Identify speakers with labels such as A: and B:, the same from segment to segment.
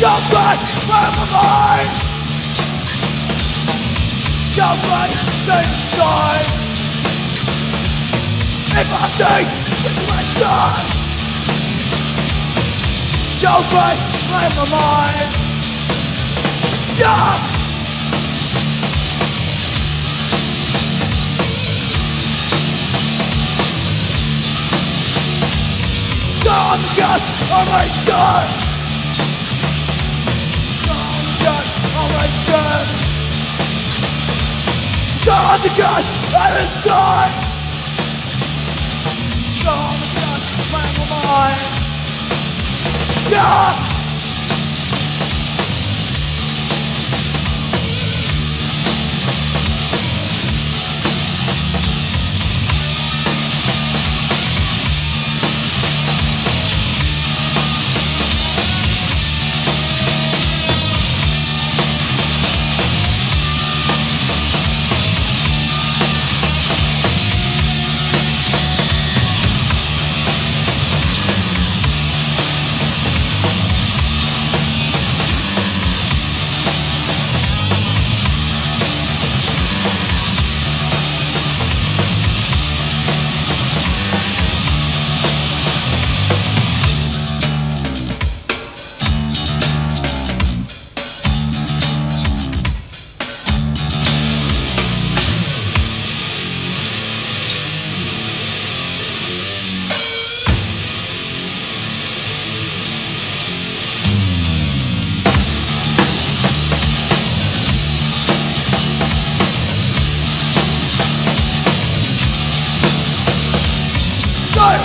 A: got from my mind Don't let it inside If I think it's my son let it my mind Yeah. The guts of my guts of my son on the guts of his son on the guts of my mind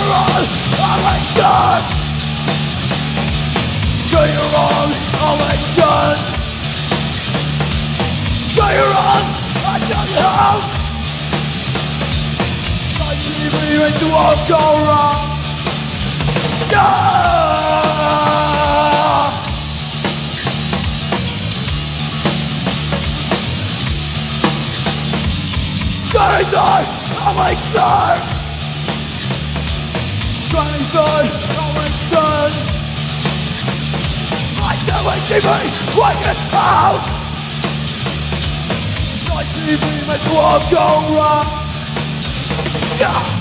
A: You're wrong, election! You're wrong, election! You're wrong, I don't know I believe it won't go wrong. Yeah! Gonna die, election Trying third, election I do it, TV, wake it out. My TV the world go wrong Yeah